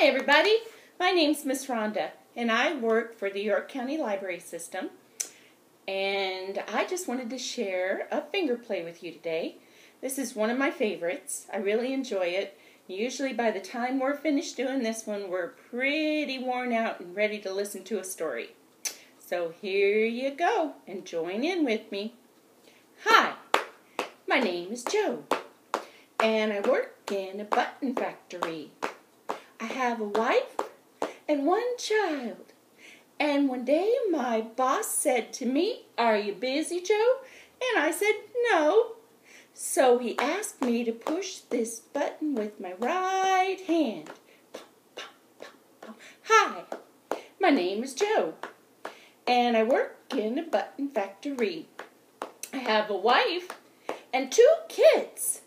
Hi everybody, my name's Miss Rhonda and I work for the York County Library System and I just wanted to share a finger play with you today. This is one of my favorites. I really enjoy it. Usually by the time we're finished doing this one we're pretty worn out and ready to listen to a story. So here you go and join in with me. Hi, my name is Joe and I work in a button factory. I have a wife and one child. And one day my boss said to me, Are you busy, Joe? And I said, No. So he asked me to push this button with my right hand. Hi, my name is Joe, and I work in a button factory. I have a wife and two kids.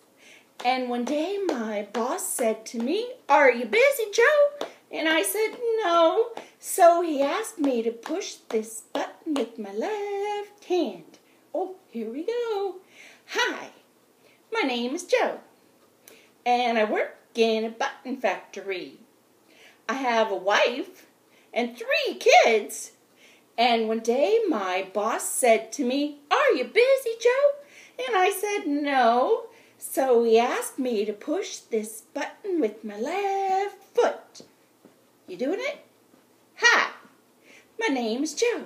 And one day my boss said to me, Are you busy, Joe? And I said, No. So he asked me to push this button with my left hand. Oh, here we go. Hi, my name is Joe, and I work in a button factory. I have a wife and three kids. And one day my boss said to me, Are you busy, Joe? And I said, No. So he asked me to push this button with my left foot. You doing it? Hi, my name is Joe,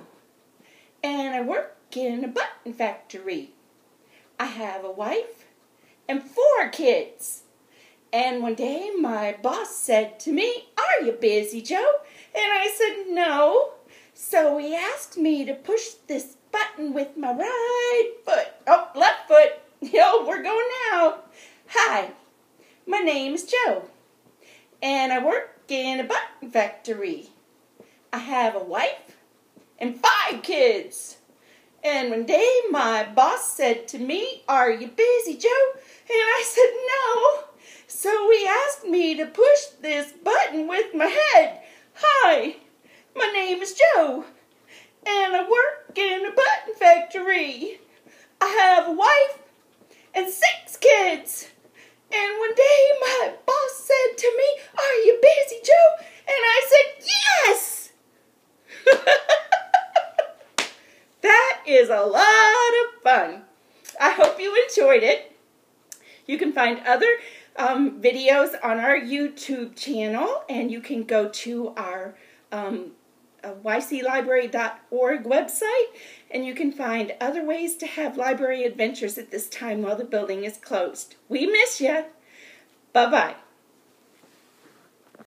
and I work in a button factory. I have a wife and four kids. And one day my boss said to me, Are you busy, Joe? And I said, No. So he asked me to push this button with my right foot. We're going now. Hi, my name's Joe, and I work in a button factory. I have a wife and five kids. And one day my boss said to me, Are you busy, Joe? And I said, No. So he asked me to push this button with my head. Hi, my name is Joe, and I work in a button factory. I have a wife and six kids. And one day my boss said to me, Are you busy, Joe? And I said, Yes! that is a lot of fun. I hope you enjoyed it. You can find other um, videos on our YouTube channel, and you can go to our um, yclibrary.org website, and you can find other ways to have library adventures at this time while the building is closed. We miss you. Bye-bye.